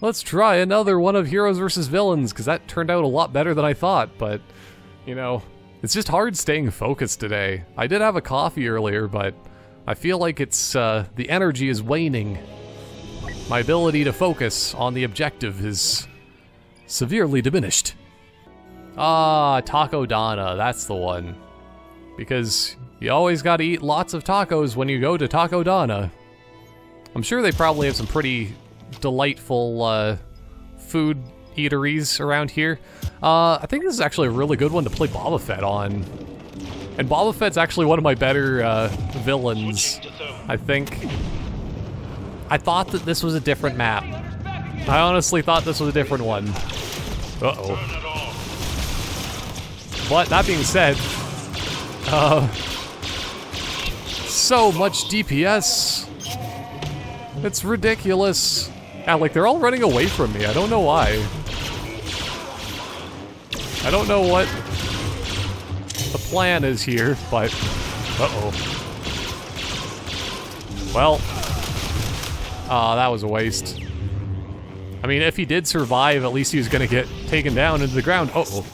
let's try another one of Heroes versus Villains, because that turned out a lot better than I thought, but, you know, it's just hard staying focused today. I did have a coffee earlier, but I feel like it's, uh, the energy is waning. My ability to focus on the objective is severely diminished. Ah, Takodana, that's the one. Because you always gotta eat lots of tacos when you go to Takodana. I'm sure they probably have some pretty delightful uh, food eateries around here. Uh, I think this is actually a really good one to play Boba Fett on. And Boba Fett's actually one of my better uh, villains, I think. I thought that this was a different map. I honestly thought this was a different one. Uh-oh. But that being said, uh, so much DPS. It's ridiculous. Yeah, like they're all running away from me. I don't know why. I don't know what the plan is here, but uh-oh. Well, ah, uh, that was a waste. I mean, if he did survive, at least he was gonna get taken down into the ground. Uh oh.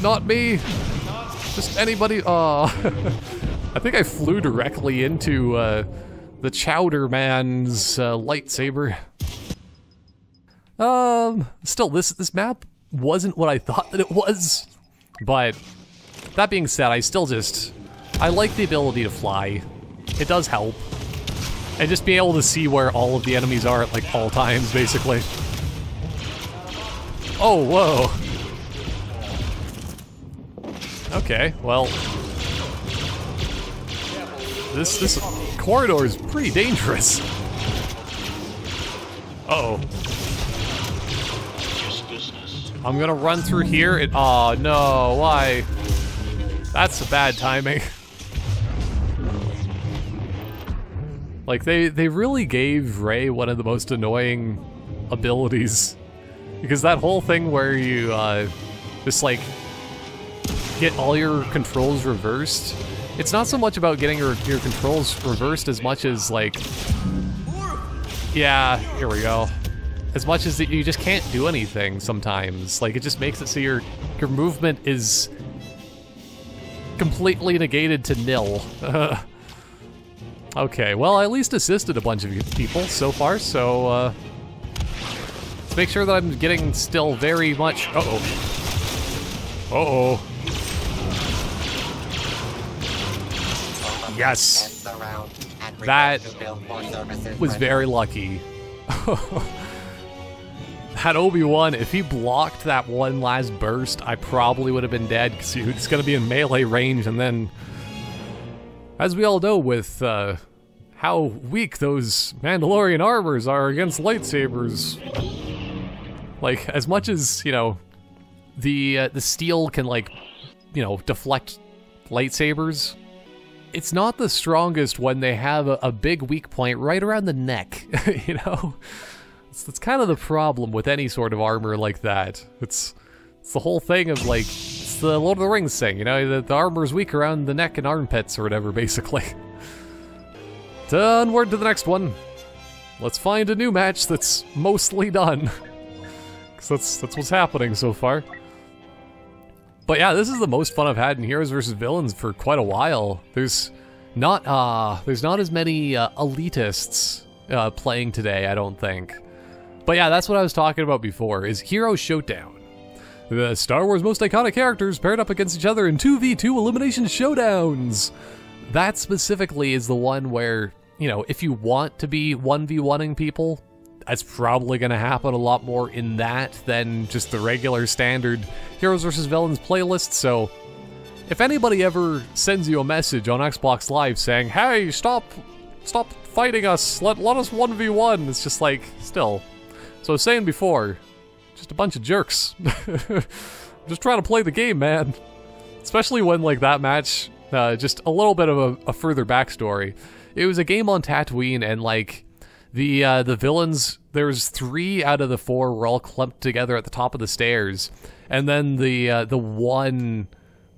Not me. Just anybody. Oh. I think I flew directly into uh, the Chowder Man's uh, lightsaber. Um, still, this this map wasn't what I thought that it was. But that being said, I still just I like the ability to fly. It does help. And just being able to see where all of the enemies are at like all times, basically. Oh, whoa. Okay, well. This this corridor is pretty dangerous. Uh oh. I'm gonna run through here. It. Oh no! Why? That's a bad timing. like they they really gave Rey one of the most annoying abilities, because that whole thing where you uh, just like get all your controls reversed. It's not so much about getting your, your controls reversed as much as like, yeah, here we go. As much as that you just can't do anything sometimes. Like it just makes it so your your movement is completely negated to nil. okay, well I at least assisted a bunch of people so far, so uh, let's make sure that I'm getting still very much. Uh oh. Uh oh. Yes. That was very lucky. had Obi-Wan, if he blocked that one last burst, I probably would have been dead because he was going to be in melee range and then, as we all know with uh, how weak those Mandalorian armors are against lightsabers, like, as much as, you know, the, uh, the steel can, like, you know, deflect lightsabers, it's not the strongest when they have a, a big weak point right around the neck, you know? It's, that's kind of the problem with any sort of armor like that. It's it's the whole thing of like, it's the Lord of the Rings thing, you know? The, the armor's weak around the neck and armpits or whatever, basically. Onward to the next one. Let's find a new match that's mostly done. Because that's, that's what's happening so far. But yeah, this is the most fun I've had in Heroes vs. Villains for quite a while. There's not uh there's not as many uh, elitists uh, playing today, I don't think. But yeah, that's what I was talking about before, is Hero Showdown. The Star Wars most iconic characters paired up against each other in 2v2 elimination showdowns. That specifically is the one where, you know, if you want to be 1v1ing people, that's probably going to happen a lot more in that than just the regular standard Heroes vs. Villains playlist, so if anybody ever sends you a message on Xbox Live saying, hey, stop, stop fighting us, let, let us 1v1, it's just like, still. So I was saying before, just a bunch of jerks. just trying to play the game, man. Especially when, like, that match, uh, just a little bit of a, a further backstory. It was a game on Tatooine, and, like, the uh, the villains, there's three out of the four were all clumped together at the top of the stairs, and then the uh, the one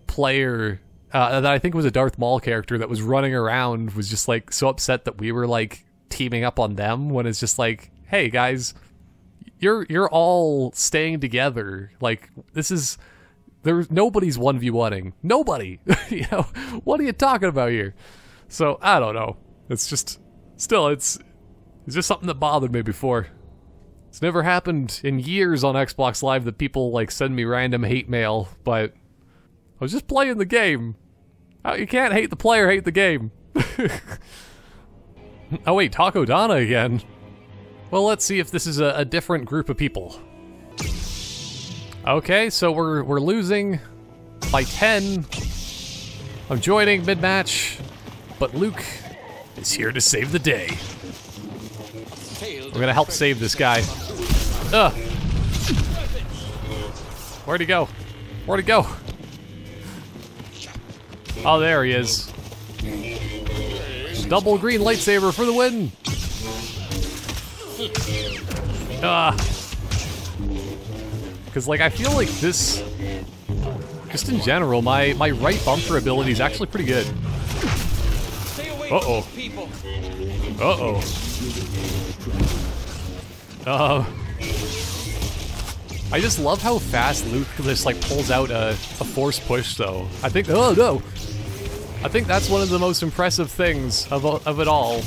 player uh, that I think was a Darth Maul character that was running around was just like so upset that we were like teaming up on them when it's just like, hey guys, you're you're all staying together. Like this is there's nobody's one v oneing. Nobody. you know what are you talking about here? So I don't know. It's just still it's it's just something that bothered me before. It's never happened in years on Xbox Live that people like send me random hate mail, but I was just playing the game. Oh, you can't hate the player, hate the game. oh wait, Takodana again. Well, let's see if this is a, a different group of people. Okay, so we're we're losing by 10. I'm joining mid-match, but Luke is here to save the day. We're gonna help save this guy. Ugh. Where'd he go? Where'd he go? Oh, there he is. Double green lightsaber for the win! Ah. Because, like, I feel like this... Just in general, my, my right bumper ability is actually pretty good. Uh-oh. Uh-oh. Uh... I just love how fast Luke just, like, pulls out a, a force push, though. I think... Oh, no! I think that's one of the most impressive things of, of it all.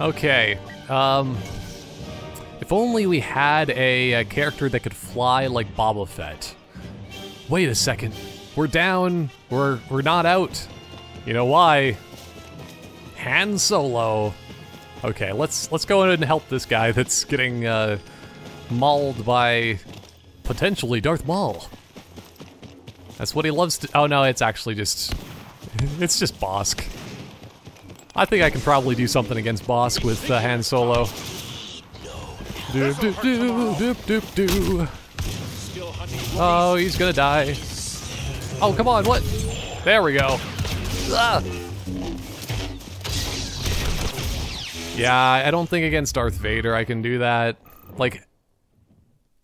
Okay, um... If only we had a, a, character that could fly like Boba Fett. Wait a second. We're down. We're we're not out. You know why? Han Solo. Okay, let's let's go in and help this guy that's getting uh, mauled by potentially Darth Maul. That's what he loves to- oh no, it's actually just- it's just Bossk. I think I can probably do something against Bossk with uh, Han Solo. Doop doop doop doop doop doo. Oh, he's gonna die. Oh, come on, what? There we go. Ah. Yeah, I don't think against Darth Vader I can do that. Like,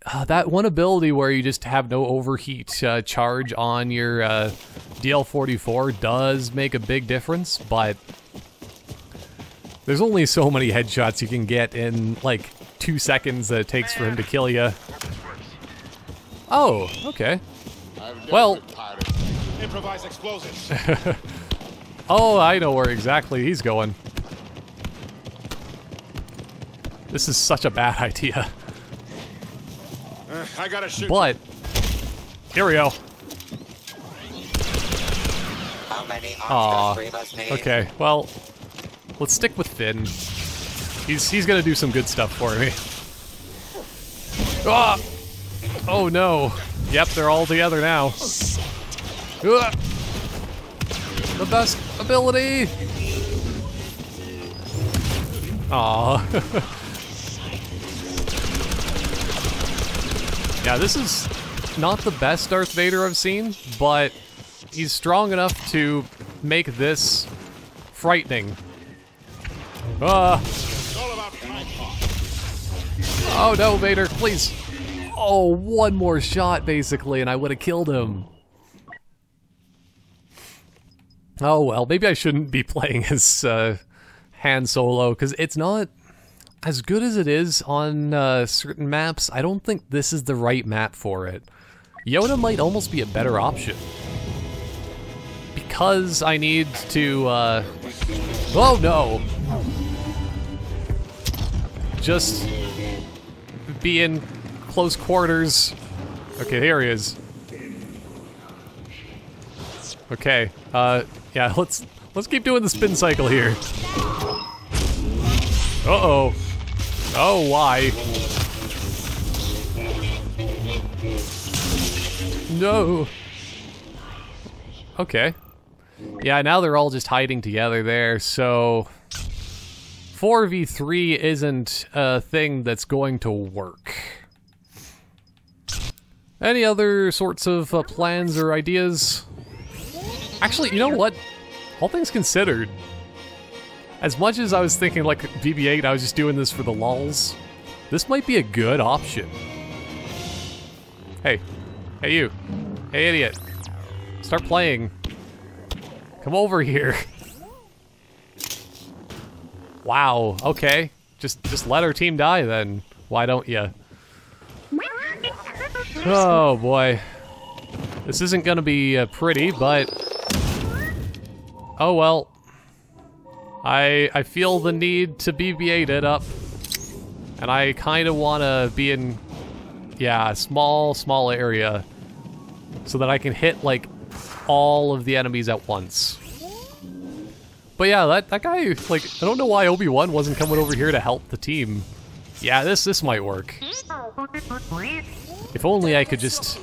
uh, that one ability where you just have no overheat uh, charge on your uh, DL44 does make a big difference, but there's only so many headshots you can get in, like, two seconds that it takes for him to kill you. Oh, okay. Well... Improvise explosives. oh, I know where exactly he's going. This is such a bad idea. Uh, I gotta shoot. But, here we go. Aw. Okay, well, let's stick with Finn. He's he's gonna do some good stuff for me. Ah! Oh no. Yep, they're all together now. Ah! The best ability! Aw. yeah, this is not the best Darth Vader I've seen, but he's strong enough to make this frightening. Ah! Oh no, Vader, please. Oh, one more shot, basically, and I would have killed him. Oh well, maybe I shouldn't be playing as uh, Han Solo, because it's not as good as it is on uh, certain maps. I don't think this is the right map for it. Yoda might almost be a better option. Because I need to, uh... Oh no! Just be in close quarters. Okay, here he is. Okay, uh, yeah, let's let's keep doing the spin cycle here. Uh-oh. Oh, why? No. Okay. Yeah, now they're all just hiding together there, so... 4v3 isn't a thing that's going to work. Any other sorts of uh, plans or ideas? Actually, you know what? All things considered, as much as I was thinking like BB-8, I was just doing this for the lulls, this might be a good option. Hey. Hey you. Hey idiot. Start playing. Come over here. Wow, okay. Just just let our team die then. Why don't you? Oh boy. This isn't gonna be uh, pretty, but... Oh well. I I feel the need to BB-8 it up. And I kind of want to be in, yeah, small, small area. So that I can hit, like, all of the enemies at once. But yeah, that, that guy, like, I don't know why Obi-Wan wasn't coming over here to help the team. Yeah, this this might work. If only I could just,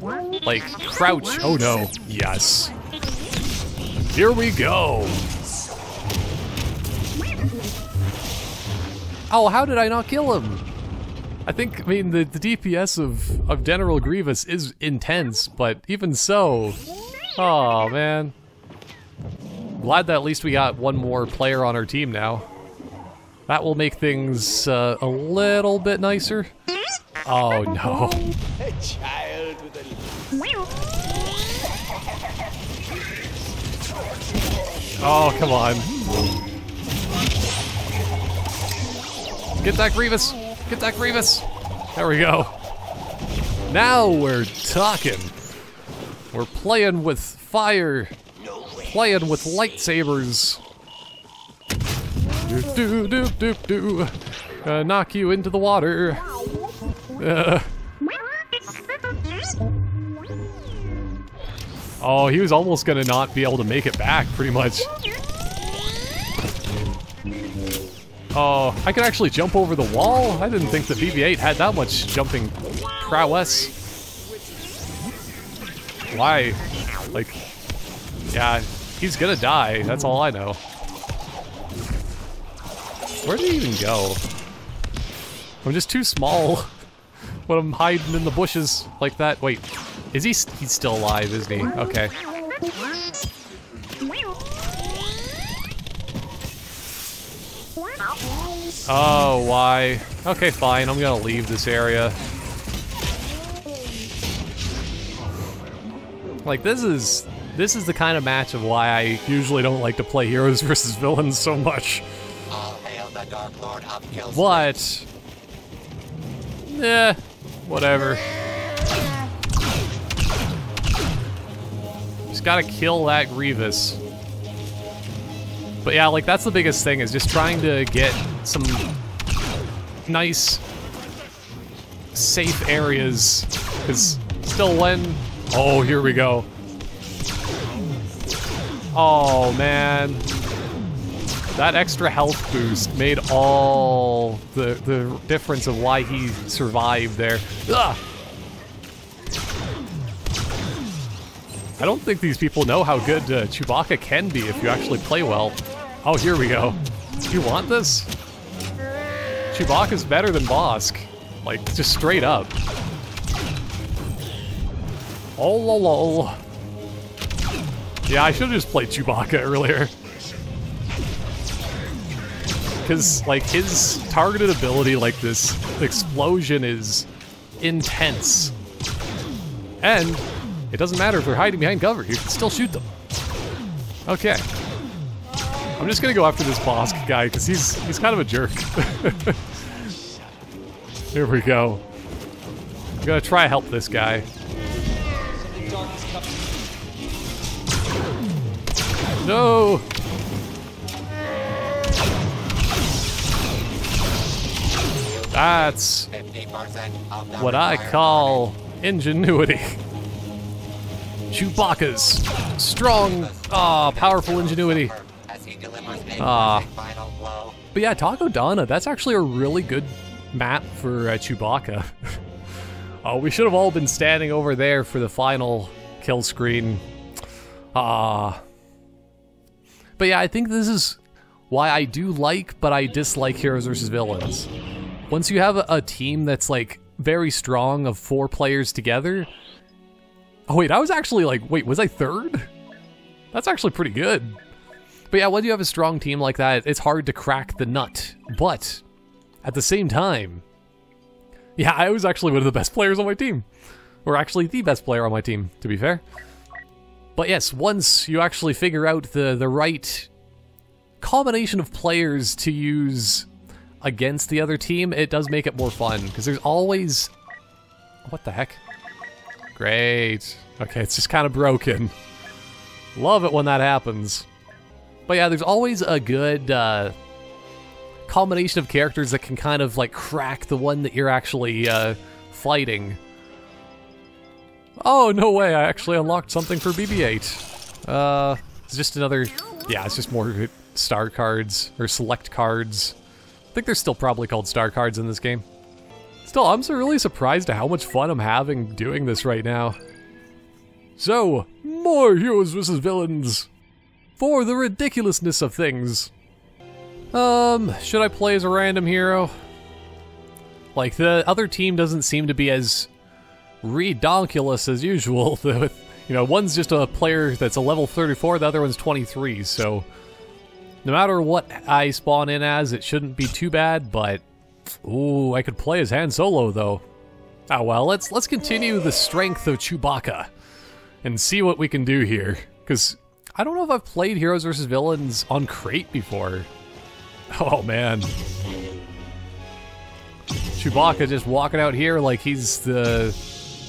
like, crouch. Oh no. Yes. Here we go. Oh, how did I not kill him? I think, I mean, the, the DPS of, of General Grievous is intense, but even so... Oh, man. Glad that at least we got one more player on our team now. That will make things uh, a little bit nicer. Oh, no. A child with a Oh, come on. Get that Grievous! Get that Grievous! There we go. Now we're talking. We're playing with fire. Playing with lightsabers. Do do do do do. Uh, knock you into the water. Uh, oh, he was almost gonna not be able to make it back, pretty much. Oh, I can actually jump over the wall? I didn't think the BB-8 had that much jumping prowess. Why? Like, yeah, he's gonna die, that's all I know. Where did he even go? I'm just too small when I'm hiding in the bushes like that. Wait, is he? He's still alive, isn't he? Okay. Oh, why? Okay, fine. I'm gonna leave this area. Like, this is... This is the kind of match of why I usually don't like to play heroes versus villains so much. But... Eh, whatever. Just gotta kill that Grievous. But yeah, like, that's the biggest thing, is just trying to get some nice, safe areas. Because still when... Oh, here we go. Oh, man. That extra health boost made all the, the difference of why he survived there. Ugh! I don't think these people know how good uh, Chewbacca can be if you actually play well. Oh, here we go. Do you want this? Chewbacca's better than Bossk. Like, just straight up. Oh, lol, lol. Yeah, I should have just played Chewbacca earlier. Because, like, his targeted ability, like this explosion, is intense. And it doesn't matter if they're hiding behind cover, you can still shoot them. Okay. I'm just gonna go after this Bossk guy, because he's he's kind of a jerk. Here we go. I'm gonna try help this guy. No! That's 50% of the what I call ingenuity. Chewbacca's strong, ah, powerful ingenuity. Ah. blow. But yeah, Takodana, that's actually a really good map for uh, Chewbacca. oh, we should have all been standing over there for the final kill screen. Ah. But yeah, I think this is why I do like, but I dislike Heroes vs. Villains. Once you have a, a team that's like very strong of four players together. Oh wait, I was actually like, wait, was I third? That's actually pretty good. But yeah, when you have a strong team like that, it's hard to crack the nut. But at the same time, yeah, I was actually one of the best players on my team. Or actually the best player on my team, to be fair. But yes, once you actually figure out the, the right combination of players to use against the other team, it does make it more fun because there's always what the heck? Great. Okay, it's just kind of broken. Love it when that happens. But yeah, there's always a good uh, combination of characters that can kind of like crack the one that you're actually uh, fighting. Oh, no way, I actually unlocked something for BB-8. Uh, it's just another... Yeah, it's just more star cards, or select cards. I think they're still probably called star cards in this game. Still, I'm so really surprised at how much fun I'm having doing this right now. So, more heroes versus villains. For the ridiculousness of things. Um, should I play as a random hero? Like, the other team doesn't seem to be as redonkulous as usual. you know, one's just a player that's a level 34, the other one's 23, so... No matter what I spawn in as, it shouldn't be too bad, but... Ooh, I could play as Han Solo, though. Oh well, let's let's continue the strength of Chewbacca and see what we can do here. Because I don't know if I've played Heroes vs. Villains on Crait before. Oh man. Chewbacca just walking out here like he's the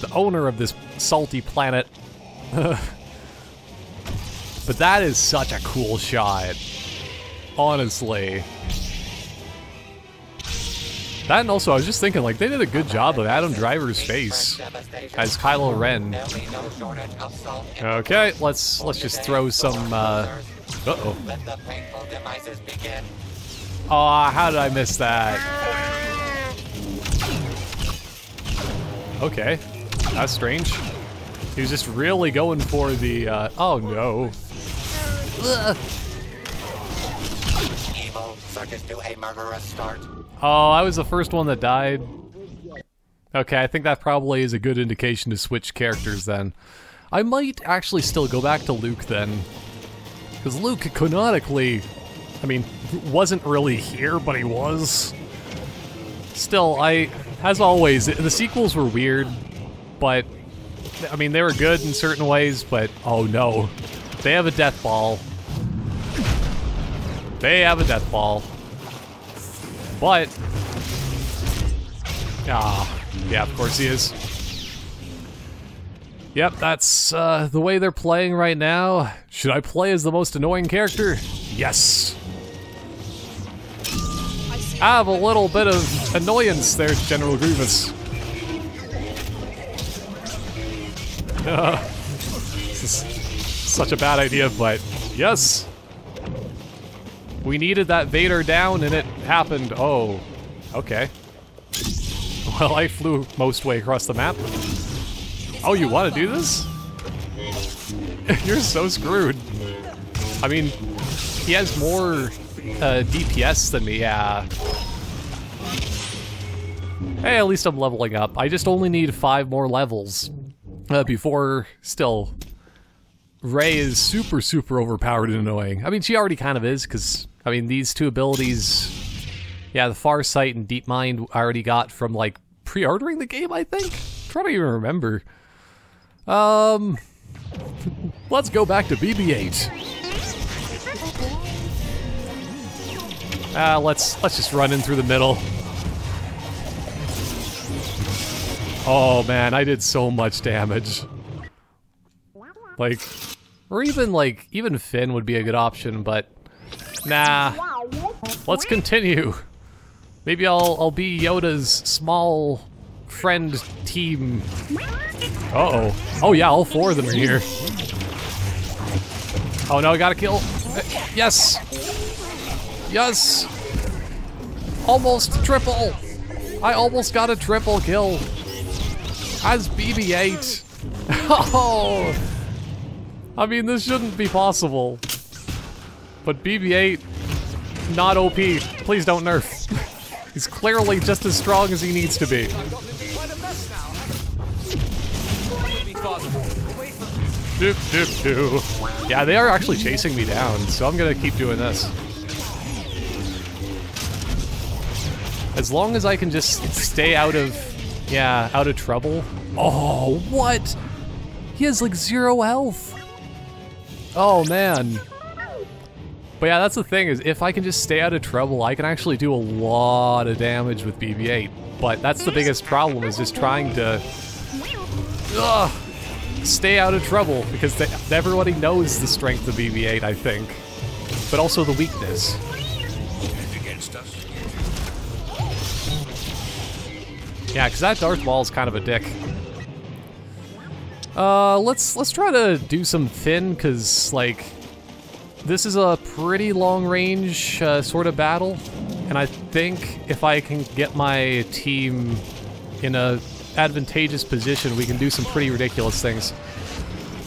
the owner of this salty planet. but that is such a cool shot. Honestly. That and also, I was just thinking, like, they did a good job of Adam Driver's face as Kylo Ren. Okay, let's let's just throw some. Uh, uh oh. How did I miss that? Okay, that's strange. He was just really going for the. Uh, oh no. Ugh. Oh, I was the first one that died. Okay, I think that probably is a good indication to switch characters then. I might actually still go back to Luke then. Because Luke canonically, I mean, wasn't really here, but he was. Still, I, as always, the sequels were weird, but, I mean, they were good in certain ways, but, oh no. They have a death ball. They have a death ball. But... Ah, yeah, of course he is. Yep, that's uh, the way they're playing right now. Should I play as the most annoying character? Yes. I have a little bit of annoyance there, General Grievous. This is such a bad idea, but yes. We needed that Vader down and it happened. Oh, okay. Well, I flew most way across the map. Oh, you want to do this? You're so screwed. I mean, he has more uh, DPS than me, yeah. Hey, at least I'm leveling up. I just only need five more levels uh, before, still, Rey is super, super overpowered and annoying. I mean, she already kind of is, because, I mean, these two abilities, yeah, the Far Sight and Deep Mind I already got from, like, pre-ordering the game, I think? Trying to even remember. Um, let's go back to BB-8. Uh, let's let's just run in through the middle. Oh man, I did so much damage. Like, or even like, even Finn would be a good option, but nah. Let's continue. Maybe I'll I'll be Yoda's small friend team. Uh oh. Oh yeah, all four of them are here. Oh no, I gotta kill. Yes. Yes. Almost triple. I almost got a triple kill. As BB-8. Oh. I mean, this shouldn't be possible. But BB-8, not OP. Please don't nerf. He's clearly just as strong as he needs to be. Doop, doop, doop. Yeah, they are actually chasing me down, so I'm gonna keep doing this. As long as I can just stay out of, yeah, out of trouble. Oh, what? He has like zero health. Oh man. But yeah, that's the thing is if I can just stay out of trouble, I can actually do a lot of damage with BB-8. But that's the biggest problem is just trying to ugh, stay out of trouble because they, everybody knows the strength of BB-8, I think, but also the weakness. Yeah, because that Darth Maul is kind of a dick. Uh, let's let's try to do some Finn, because like this is a pretty long range uh, sort of battle, and I think if I can get my team in a advantageous position, we can do some pretty ridiculous things.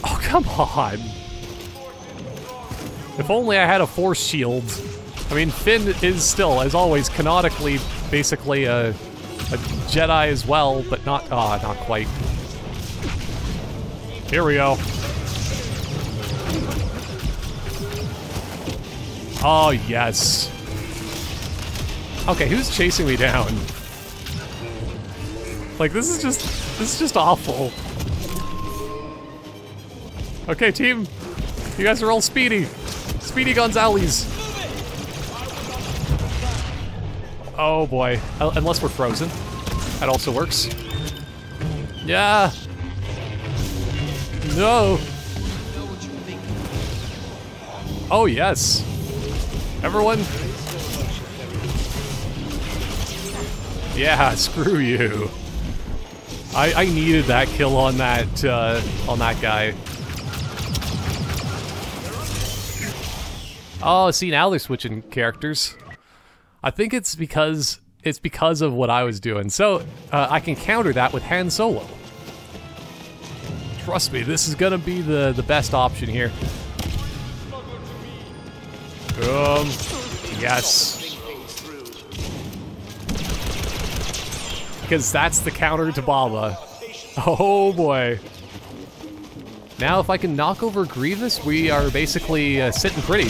Oh come on! If only I had a force shield. I mean, Finn is still, as always, canonically basically a Jedi as well, but not ah, not quite. Here we go. Oh, yes. Okay, who's chasing me down? Like, this is just... This is just awful. Okay, team. You guys are all speedy. Speedy Gonzales. Oh, boy. Uh, Unless we're frozen. That also works. Yeah. No. Oh, yes. Everyone? Yeah, screw you. I, I needed that kill on that, uh, on that guy. Oh, see, now they're switching characters. I think it's because, it's because of what I was doing. So, uh, I can counter that with Han Solo. Trust me, this is gonna be the, the best option here. Um, yes. Because that's the counter to Baba. Oh boy. Now if I can knock over Grievous, we are basically uh, sitting pretty.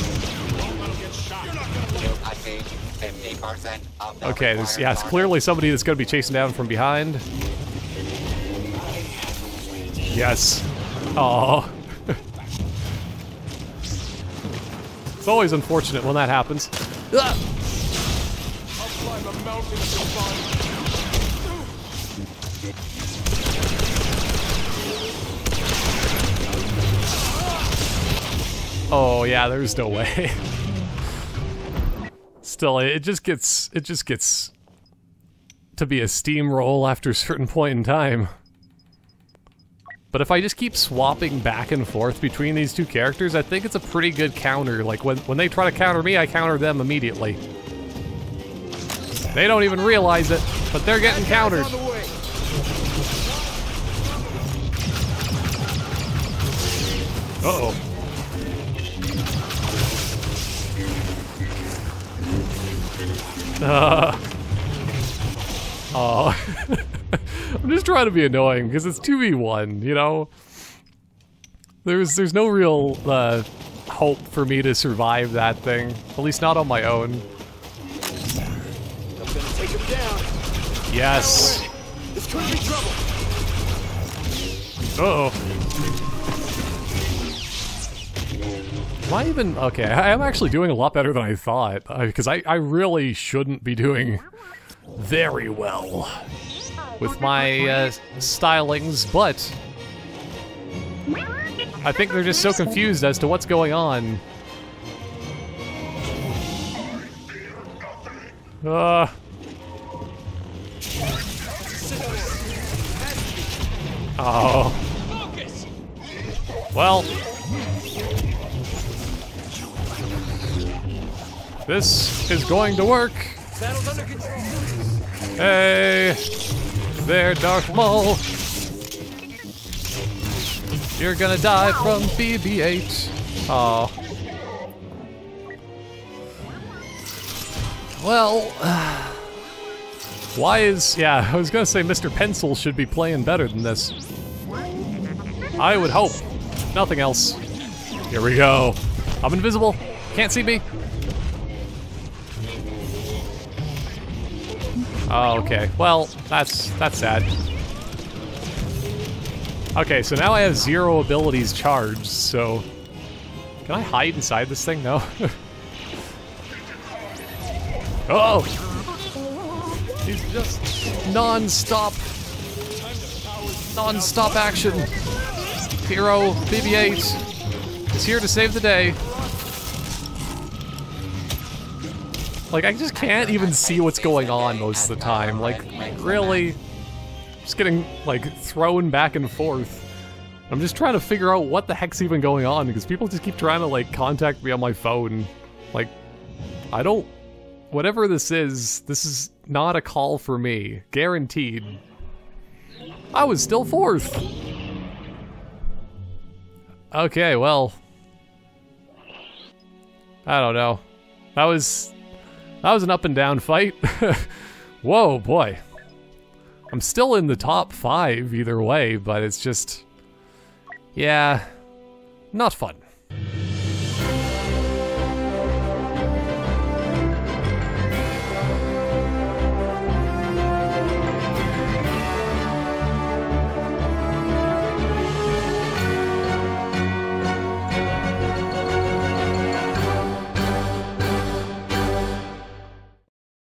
Okay, required yeah, it's clearly somebody that's going to be chasing down from behind. Yes. Oh. it's always unfortunate when that happens. Oh yeah, there's no way. Still, it just gets it just gets to be a steamroll after a certain point in time. But if I just keep swapping back and forth between these two characters, I think it's a pretty good counter. Like when when they try to counter me, I counter them immediately. They don't even realize it, but they're getting countered. Uh Uh, oh. I'm just trying to be annoying because it's 2v1, you know? There's there's no real uh, hope for me to survive that thing. At least not on my own. I'm gonna take him down. Yes. This could be trouble. Uh oh. I even okay? I am actually doing a lot better than I thought because I, I really shouldn't be doing very well with my uh, stylings, but I think they're just so confused as to what's going on. Uh. Oh. Well. This is going to work. Hey, there, Darth Maul. You're gonna die from BB-8. Oh. Well, why is yeah? I was gonna say Mr. Pencil should be playing better than this. I would hope. Nothing else. Here we go. I'm invisible. Can't see me. Oh, okay. Well, that's that's sad. Okay, so now I have zero abilities charged, so... Can I hide inside this thing? No? Oh! He's just non-stop, non-stop action. Hero BB-8 is here to save the day. Like, I just can't even see what's going on most of the time. Like, really? Just getting, like, thrown back and forth. I'm just trying to figure out what the heck's even going on because people just keep trying to, like, contact me on my phone. Like, I don't. Whatever this is, this is not a call for me. Guaranteed. I was still fourth. Okay, well. I don't know. That was. That was an up and down fight. Whoa, boy. I'm still in the top five either way, but it's just. Yeah. Not fun.